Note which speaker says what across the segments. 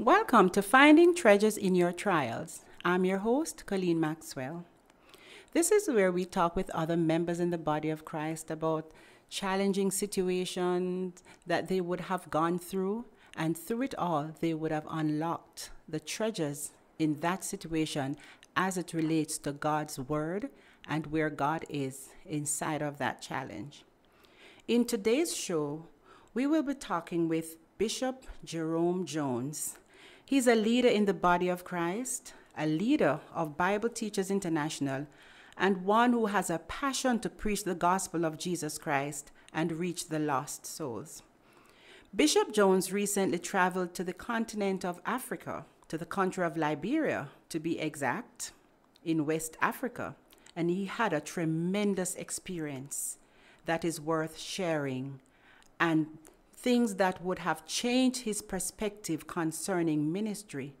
Speaker 1: Welcome to Finding Treasures in Your Trials. I'm your host, Coleen Maxwell. This is where we talk with other members in the body of Christ about challenging situations that they would have gone through, and through it all, they would have unlocked the treasures in that situation as it relates to God's Word and where God is inside of that challenge. In today's show, we will be talking with Bishop Jerome Jones. He's a leader in the body of Christ, a leader of Bible Teachers International, and one who has a passion to preach the gospel of Jesus Christ and reach the lost souls. Bishop Jones recently traveled to the continent of Africa, to the country of Liberia, to be exact, in West Africa, and he had a tremendous experience that is worth sharing and things that would have changed his perspective concerning ministry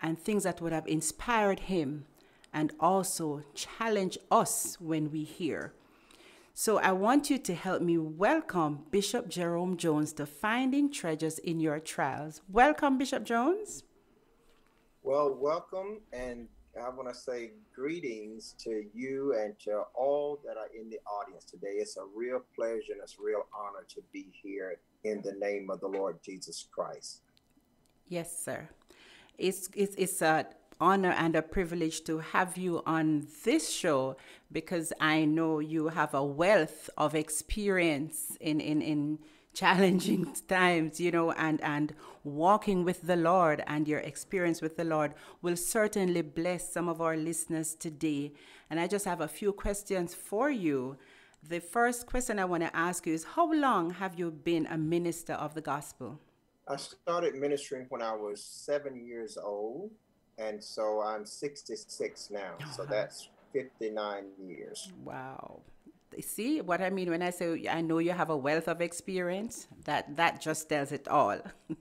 Speaker 1: and things that would have inspired him and also challenge us when we hear. So I want you to help me welcome Bishop Jerome Jones to Finding Treasures in Your Trials. Welcome, Bishop Jones.
Speaker 2: Well, welcome, and I want to say greetings to you and to all that are in the audience today. It's a real pleasure and it's a real honor to be here in the name of the Lord Jesus Christ.
Speaker 1: Yes, sir. It's it's it's a honor and a privilege to have you on this show because I know you have a wealth of experience in in in challenging times, you know, and and walking with the Lord and your experience with the Lord will certainly bless some of our listeners today. And I just have a few questions for you the first question I want to ask you is How long have you been a minister of the gospel?
Speaker 2: I started ministering when I was seven years old. And so I'm 66 now. Oh, so that's 59 years.
Speaker 1: Wow. See what I mean when I say I know you have a wealth of experience? That that just tells it all.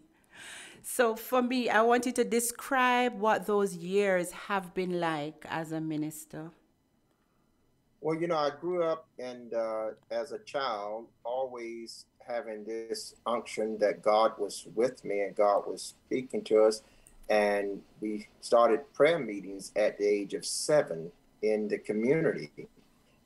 Speaker 1: so for me, I want you to describe what those years have been like as a minister.
Speaker 2: Well, you know, I grew up and uh, as a child, always having this unction that God was with me and God was speaking to us. And we started prayer meetings at the age of seven in the community.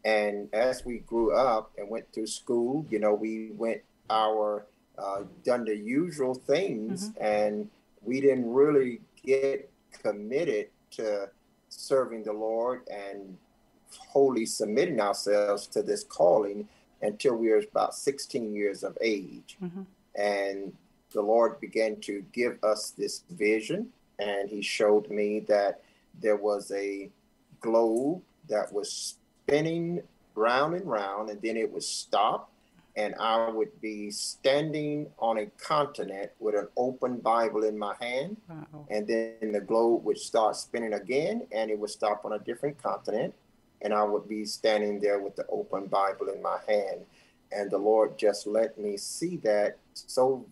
Speaker 2: And as we grew up and went through school, you know, we went our uh, done the usual things, mm-hmm. and we didn't really get committed to serving the Lord and wholly submitting ourselves to this calling until we were about 16 years of age. Mm-hmm. And the Lord began to give us this vision, and He showed me that there was a globe that was spinning round and round, and then it would stop, and I would be standing on a continent with an open Bible in my hand, wow. and then the globe would start spinning again, and it would stop on a different continent and I would be standing there with the open Bible in my hand. And the Lord just let me see that so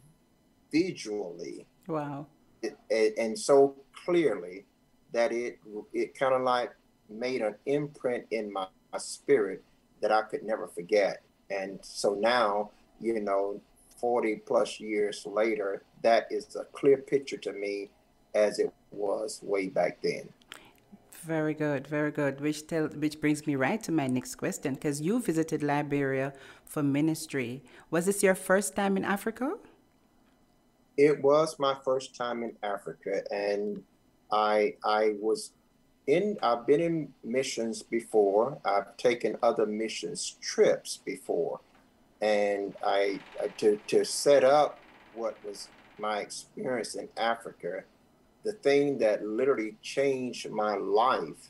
Speaker 2: visually.
Speaker 1: Wow.
Speaker 2: And so clearly that it it kind of like made an imprint in my, my spirit that I could never forget. And so now, you know, 40 plus years later, that is a clear picture to me as it was way back then.
Speaker 1: Very good, very good. Which tell, which brings me right to my next question, because you visited Liberia for ministry. Was this your first time in Africa?
Speaker 2: It was my first time in Africa, and I I was in. I've been in missions before. I've taken other missions trips before, and I to to set up what was my experience in Africa the thing that literally changed my life,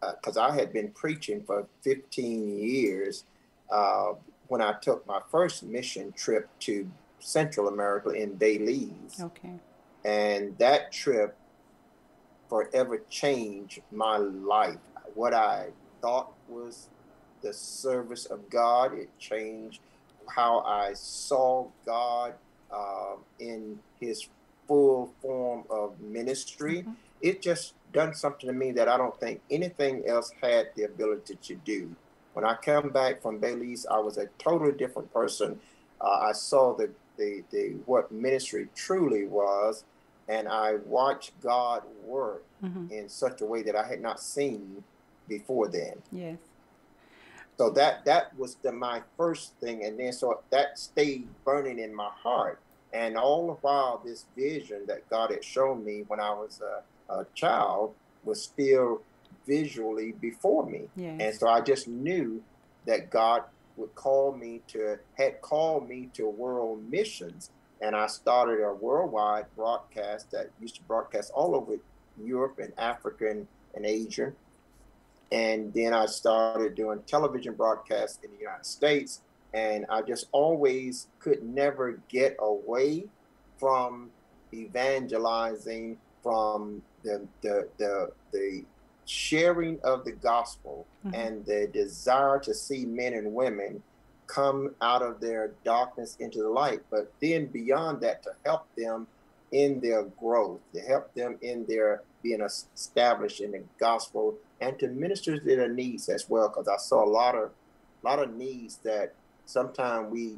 Speaker 2: because uh, I had been preaching for 15 years uh, when I took my first mission trip to Central America in Belize.
Speaker 1: Okay.
Speaker 2: And that trip forever change my life. What I thought was the service of God, it changed how I saw God uh, in His full form of ministry. Mm-hmm. It just done something to me that I don't think anything else had the ability to do. When I come back from Belize, I was a totally different person. Uh, I saw the, the, the what ministry truly was, and I watched God work
Speaker 1: Mhm.
Speaker 2: in such a way that I had not seen before then.
Speaker 1: Yes.
Speaker 2: So that that was the my first thing, and then so that stayed burning in my heart. And all the while, this vision that God had shown me when I was a, a child was still visually before me.
Speaker 1: Yes.
Speaker 2: And so I just knew that God would call me to, had called me to world missions. And I started a worldwide broadcast that used to broadcast all over Europe and Africa and, and Asia. And then I started doing television broadcasts in the United States. And I just always could never get away from evangelizing, from the, the, the, the sharing of the gospel
Speaker 1: Mhm.
Speaker 2: and the desire to see men and women come out of their darkness into the light. But then beyond that, to help them in their growth, to help them in their being established in the gospel, and to minister to their needs as well. Because I saw a lot of, lot of needs that sometimes we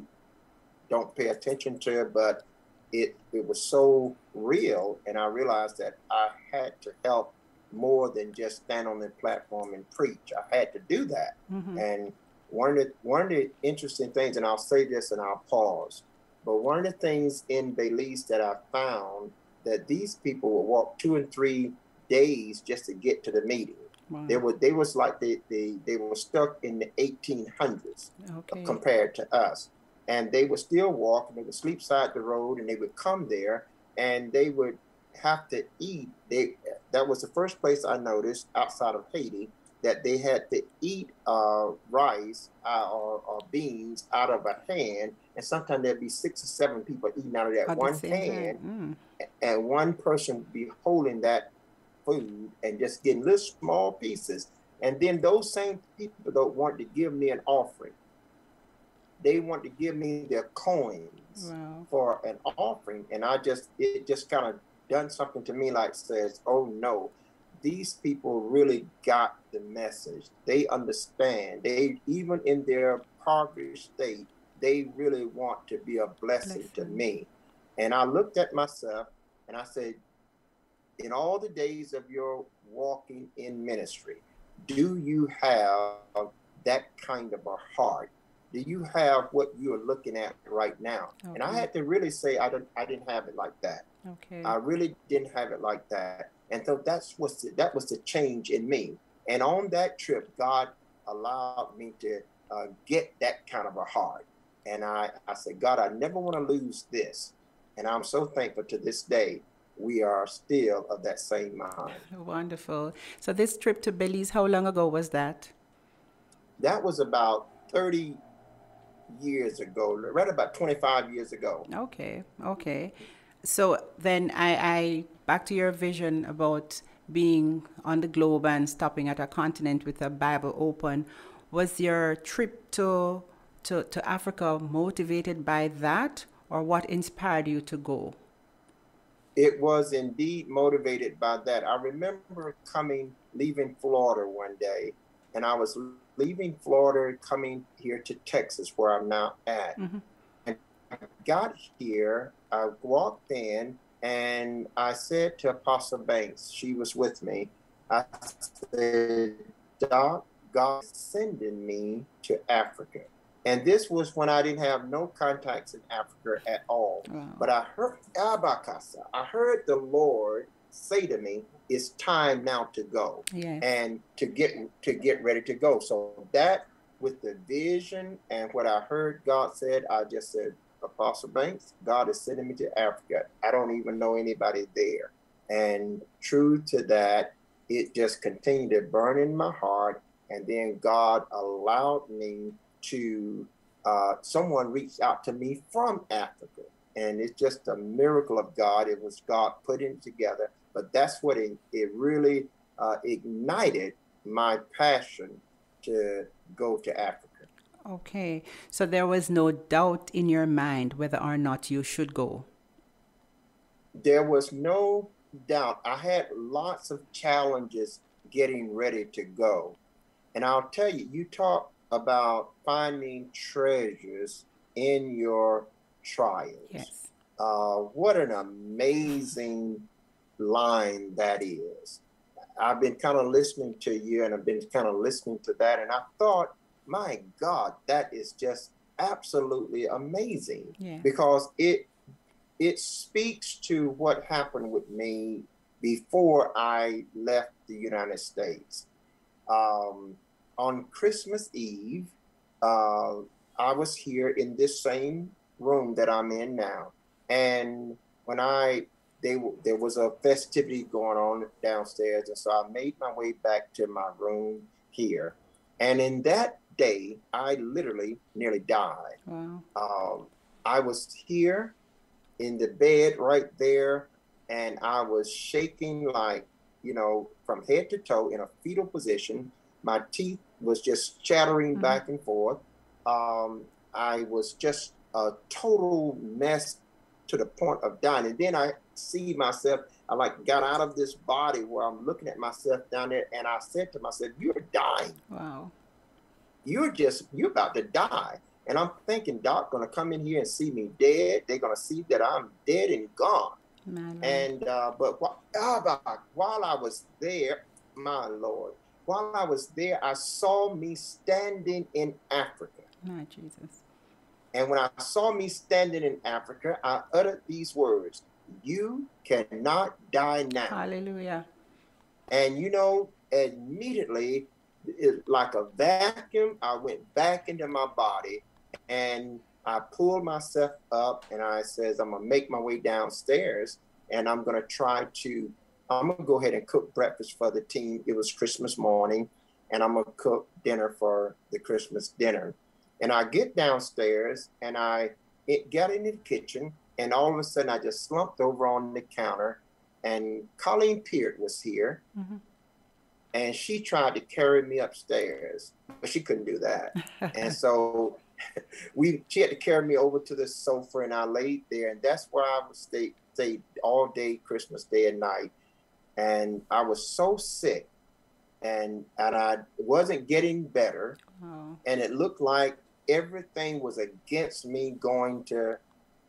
Speaker 2: don't pay attention to, but it it was so real, and I realized that I had to help more than just stand on the platform and preach. I had to do that.
Speaker 1: Mhm.
Speaker 2: And one of the one of the interesting things, and I'll say this and I'll pause, but one of the things in Belize that I found that these people would walk two and three days just to get to the meeting.
Speaker 1: Wow.
Speaker 2: They were they was like they they, they were stuck in the 1800s
Speaker 1: Okay.
Speaker 2: compared to us. And they would still walk and they would sleep side the road and they would come there and they would have to eat. They that was the first place I noticed outside of Haiti that they had to eat uh, rice uh, or, or beans out of a hand, and sometimes there'd be six or seven people eating out of that
Speaker 1: At
Speaker 2: one pan,
Speaker 1: time.
Speaker 2: and one person would be holding that food and just getting little small pieces. And then those same people don't want to give me an offering. They want to give me their coins
Speaker 1: Mm. Wow.
Speaker 2: for an offering, and I just it just kind of done something to me like says, oh no, these people really got the message. They understand. They even in their impoverished state, they really want to be a blessing to me. And I looked at myself and I said, in all the days of your walking in ministry, do you have that kind of a heart? Do you have what you're looking at right now? And I had to really say I didn't I didn't have it like that.
Speaker 1: Okay.
Speaker 2: I really didn't have it like that. And so that's what's the, that was the change in me. And on that trip, God allowed me to uh, get that kind of a heart. And I, I said, God, I never want to lose this. And I'm so thankful to this day, we are still of that same mind.
Speaker 1: Wonderful. So this trip to Belize, how long ago was that?
Speaker 2: That was about 30 years ago, right about 25 years ago.
Speaker 1: Okay, okay. So then I, I back to your vision about being on the globe and stopping at a continent with a Bible open. Was your trip to to, to Africa motivated by that or what inspired you to go?
Speaker 2: It was indeed motivated by that. I remember coming, leaving Florida one day, and I was leaving Florida, coming here to Texas, where I'm now at.
Speaker 1: Mhm.
Speaker 2: And I got here, I walked in, and I said to Apostle Banks, she was with me, I said, Doc, God's sending me to Africa. And this was when I didn't have no contacts in Africa at all.
Speaker 1: Wow.
Speaker 2: But I heard Abakasa. I heard the Lord say to me, "It's time now to go
Speaker 1: Yes.
Speaker 2: and to get to get ready to go." So that, with the vision and what I heard God said, I just said, "Apostle Banks, God is sending me to Africa. I don't even know anybody there." And true to that, it just continued to burn in my heart. And then God allowed me to. Uh, someone reached out to me from Africa and it's just a miracle of God. It was God putting it together, but that's what it, it really uh, ignited my passion to go to Africa.
Speaker 1: Okay. So there was no doubt in your mind whether or not you should go.
Speaker 2: There was no doubt. I had lots of challenges getting ready to go. And I'll tell you, you talk about finding treasures in your trials.
Speaker 1: Yes.
Speaker 2: Uh, what an amazing line that is. I've been kind of listening to you and I've been kind of listening to that. And I thought, my God, that is just absolutely amazing
Speaker 1: Yeah.
Speaker 2: because it it speaks to what happened with me before I left the United States. Um, on Christmas Eve, uh, I was here in this same room that I'm in now, and when I they there was a festivity going on downstairs, and so I made my way back to my room here, and in that day, I literally nearly died.
Speaker 1: Wow.
Speaker 2: Um, I was here in the bed right there, and I was shaking like, you know, from head to toe in a fetal position. My teeth was just chattering
Speaker 1: Mhm.
Speaker 2: back and forth. Um, I was just a total mess to the point of dying. And then I see myself, I like got out of this body where I'm looking at myself down there, and I said to myself, You're dying
Speaker 1: Wow.
Speaker 2: You're just you're about to die. And i'm thinking doc gonna come in here and see me dead. They're gonna see that i'm dead and gone. And uh but while, while i was there my lord while i was there i saw me standing in africa.
Speaker 1: My Jesus.
Speaker 2: and when i saw me standing in africa i uttered these words you cannot die now.
Speaker 1: Hallelujah.
Speaker 2: And you know, immediately, it, like a vacuum, I went back into my body and I pulled myself up and I says, I'm gonna make my way downstairs and I'm gonna try to, I'm gonna go ahead and cook breakfast for the team. It was Christmas morning and I'm gonna cook dinner for the Christmas dinner. And I get downstairs and I it got in the kitchen and all of a sudden I just slumped over on the counter and Colleen Peart was here,
Speaker 1: Mhm.
Speaker 2: And she tried to carry me upstairs, but she couldn't do that. and so we she had to carry me over to the sofa, and I laid there, and that's where I would stay stay all day, Christmas day and night. And I was so sick, and and I wasn't getting better,
Speaker 1: wow.
Speaker 2: and it looked like everything was against me going to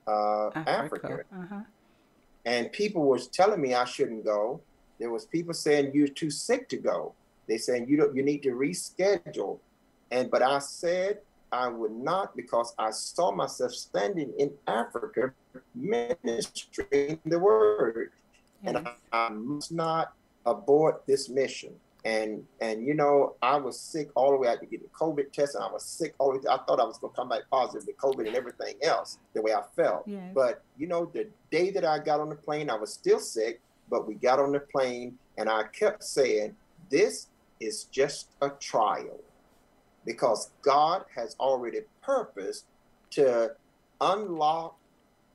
Speaker 2: uh, Africa
Speaker 1: Africa. Uh-huh.
Speaker 2: and people was telling me I shouldn't go. There was people saying you're too sick to go. They saying you don't you need to reschedule. And but I said I would not because I saw myself standing in Africa ministering the word. And I, I must not abort this mission. And and you know, I was sick all the way. I had to get the COVID test, and I was sick all the way. I thought I was gonna come back positive with COVID and everything else, the way I felt.
Speaker 1: Yes.
Speaker 2: But you know, the day that I got on the plane, I was still sick, but we got on the plane and I kept saying, This is just a trial. Because God has already purposed to unlock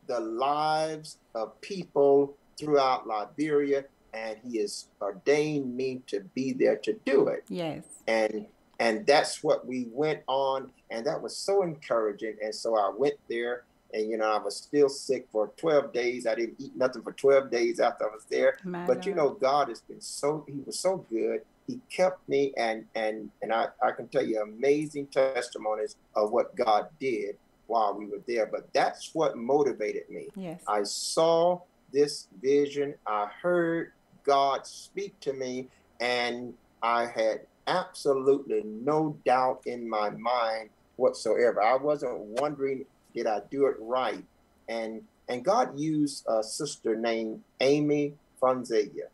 Speaker 2: the lives of people throughout Liberia, and He has ordained me to be there to do it
Speaker 1: yes.
Speaker 2: and and that's what we went on and that was so encouraging and so i went there and you know i was still sick for 12 days. I didn't eat nothing for 12 days after i was there.
Speaker 1: My
Speaker 2: but you know god has been so he was so good. He kept me and and and i, I can tell you amazing testimonies of what god did while we were there. But that's what motivated me.
Speaker 1: Yes.
Speaker 2: I saw this vision. I heard God speak to me, and I had absolutely no doubt in my mind whatsoever. I wasn't wondering, did I do it right? And and God used a sister named Amy Fonzella.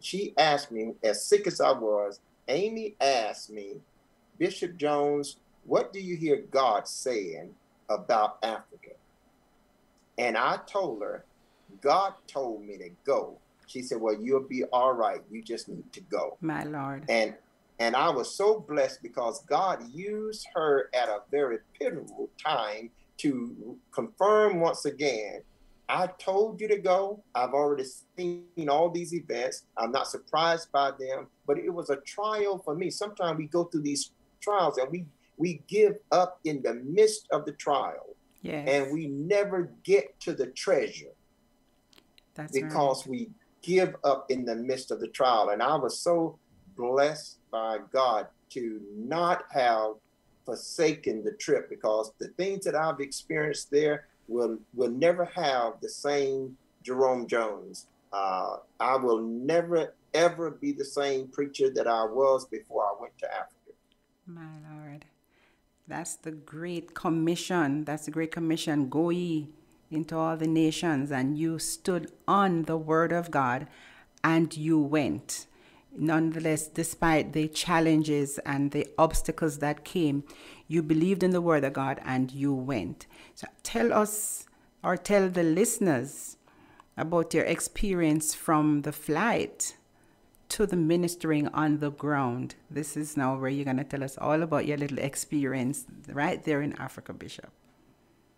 Speaker 2: She asked me, as sick as I was, Amy asked me, Bishop Jones, what do you hear God saying about Africa? And I told her, God told me to go. She said, Well, you'll be all right. You just need to go.
Speaker 1: My Lord.
Speaker 2: And and I was so blessed because God used her at a very pivotal time to confirm once again. I told you to go. I've already seen all these events. I'm not surprised by them, but it was a trial for me. Sometimes we go through these trials and we we give up in the midst of the trial
Speaker 1: Yes.
Speaker 2: and we never get to the treasure
Speaker 1: That's
Speaker 2: because we give up in the midst of the trial. And I was so blessed by God to not have forsaken the trip because the things that I've experienced there, will will never have the same Jerome Jones. Uh, I will never ever be the same preacher that I was before I went to Africa.
Speaker 1: My Lord. That's the great commission. That's the great commission. Go ye into all the nations, and you stood on the word of God and you went. Nonetheless, despite the challenges and the obstacles that came, you believed in the word of God and you went. So tell us or tell the listeners about your experience from the flight to the ministering on the ground. This is now where you're going to tell us all about your little experience right there in Africa, Bishop.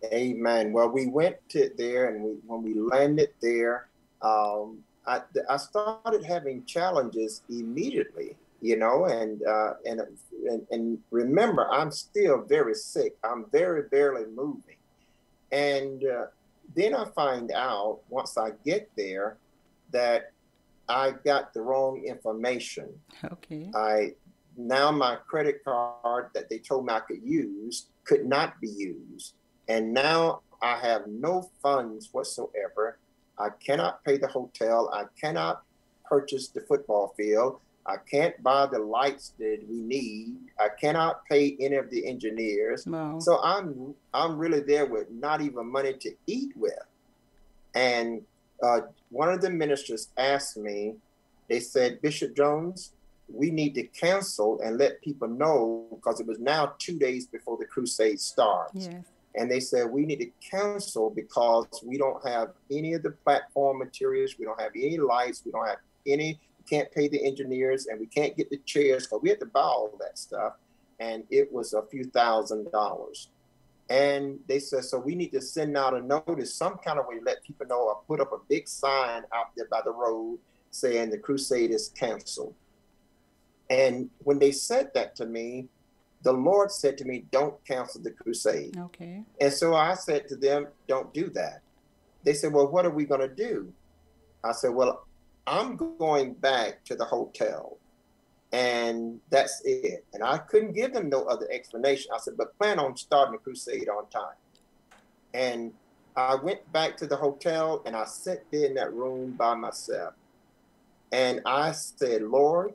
Speaker 2: Amen. Well, we went to there, and we, when we landed there, um, I, I started having challenges immediately, you know, and, uh, and, and and remember, I'm still very sick. I'm very barely moving, and uh, then I find out once I get there that I got the wrong information.
Speaker 1: Okay.
Speaker 2: I now my credit card that they told me I could use could not be used. And now I have no funds whatsoever. I cannot pay the hotel. I cannot purchase the football field. I can't buy the lights that we need. I cannot pay any of the engineers.
Speaker 1: Wow.
Speaker 2: So I'm I'm really there with not even money to eat with. And uh, one of the ministers asked me, they said, Bishop Jones, we need to cancel and let people know because it was now two days before the crusade starts.
Speaker 1: Yes.
Speaker 2: And they said, we need to cancel because we don't have any of the platform materials. We don't have any lights. We don't have any, we can't pay the engineers and we can't get the chairs because we had to buy all that stuff. And it was a few thousand dollars. And they said, so we need to send out a notice, some kind of way let people know or put up a big sign out there by the road saying the crusade is canceled. And when they said that to me, the Lord said to me, don't cancel the crusade.
Speaker 1: Okay.
Speaker 2: And so I said to them, don't do that. They said, well, what are we going to do? I said, well, I'm going back to the hotel and that's it. And I couldn't give them no other explanation. I said, but plan on starting the crusade on time. And I went back to the hotel and I sat there in that room by myself. And I said, Lord,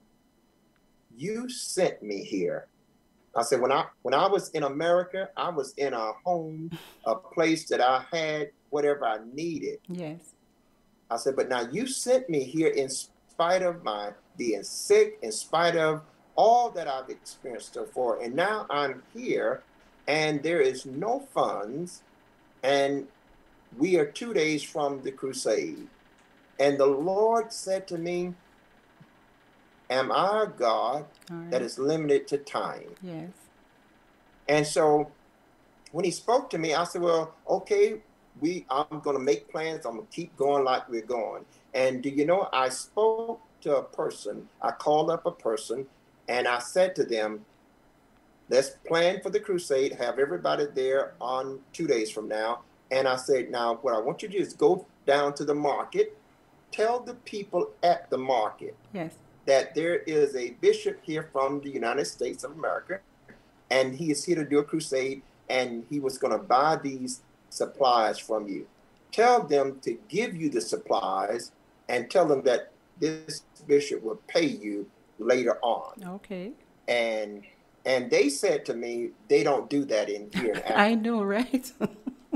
Speaker 2: you sent me here. I said, when I when I was in America, I was in a home, a place that I had whatever I needed.
Speaker 1: Yes.
Speaker 2: I said, but now you sent me here in spite of my being sick, in spite of all that I've experienced so far. And now I'm here and there is no funds. And we are two days from the crusade. And the Lord said to me, Am I a God
Speaker 1: All
Speaker 2: that
Speaker 1: right.
Speaker 2: is limited to time?
Speaker 1: Yes.
Speaker 2: And so when he spoke to me, I said, Well, okay, we I'm gonna make plans, I'm gonna keep going like we're going. And do you know I spoke to a person, I called up a person and I said to them, Let's plan for the crusade, have everybody there on two days from now. And I said, Now what I want you to do is go down to the market, tell the people at the market
Speaker 1: Yes.
Speaker 2: That there is a bishop here from the United States of America, and he is here to do a crusade, and he was going to buy these supplies from you. Tell them to give you the supplies, and tell them that this bishop will pay you later on.
Speaker 1: Okay.
Speaker 2: And and they said to me, they don't do that in here
Speaker 1: I know, right?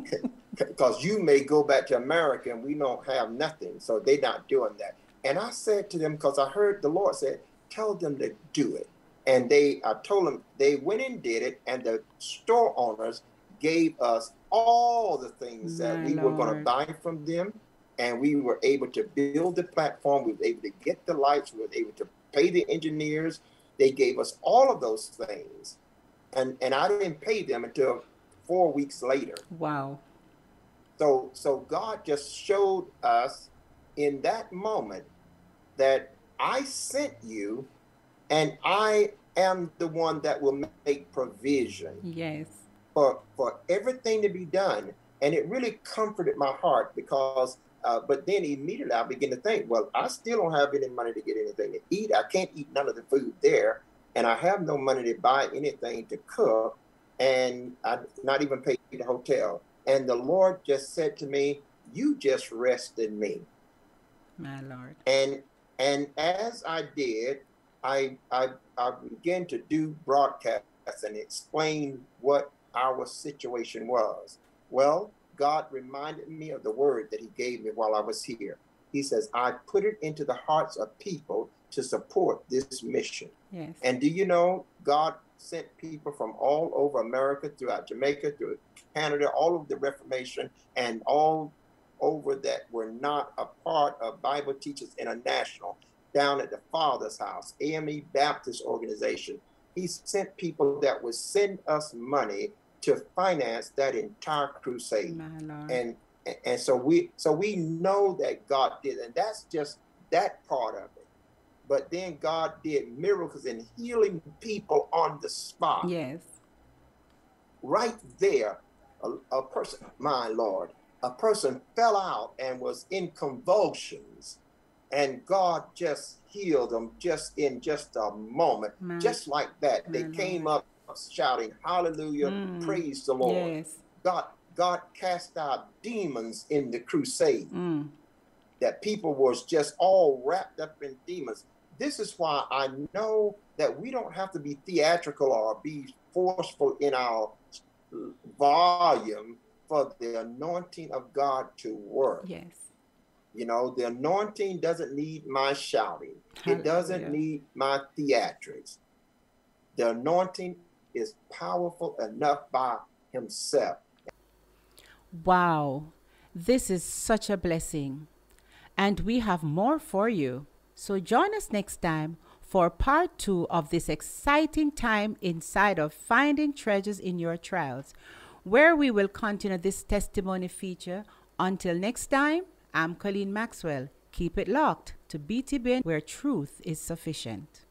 Speaker 2: because you may go back to America and we don't have nothing. So they're not doing that. And I said to them, because I heard the Lord said, tell them to do it. And they, I told them they went and did it, and the store owners gave us all the things that
Speaker 1: My
Speaker 2: we were going to buy from them. And we were able to build the platform. We were able to get the lights. We were able to pay the engineers. They gave us all of those things. And, and I didn't pay them until four weeks later.
Speaker 1: wow.
Speaker 2: So so God just showed us in that moment that I sent you and I am the one that will make provision
Speaker 1: Yes.
Speaker 2: for for everything to be done. And it really comforted my heart because uh, but then immediately I began to think, well, I still don't have any money to get anything to eat. I can't eat none of the food there, and I have no money to buy anything to cook, and I not even pay the hotel. And the Lord just said to me, You just rest in me.
Speaker 1: My Lord.
Speaker 2: And and as I did, I I, I began to do broadcasts and explain what our situation was. Well, God reminded me of the word that He gave me while I was here. He says, I put it into the hearts of people to support this mission.
Speaker 1: Yes.
Speaker 2: And do you know, God sent people from all over America, throughout Jamaica, through Canada, all of the Reformation, and all over that were not a part of Bible Teachers International down at the Father's house, AME Baptist organization. He sent people that would send us money to finance that entire crusade. And and so we so we know that God did, and that's just that part of it. But then God did miracles in healing people on the spot.
Speaker 1: Yes.
Speaker 2: Right there, a, a person, my Lord, a person fell out and was in convulsions, and God just healed them just in just a moment, just like that. They came up shouting, Hallelujah, mm. praise the Lord.
Speaker 1: Yes.
Speaker 2: God God cast out demons in the crusade.
Speaker 1: Mm.
Speaker 2: That people was just all wrapped up in demons. This is why I know that we don't have to be theatrical or be forceful in our volume for the anointing of God to work.
Speaker 1: Yes.
Speaker 2: You know, the anointing doesn't need my shouting. It doesn't need my theatrics. The anointing is powerful enough by himself.
Speaker 1: Wow, this is such a blessing. And we have more for you. So join us next time for part two of this exciting time inside of Finding Treasures in Your Trials, where we will continue this testimony feature. Until next time, I'm Coleen Maxwell. Keep it locked to BTBN, where truth is sufficient.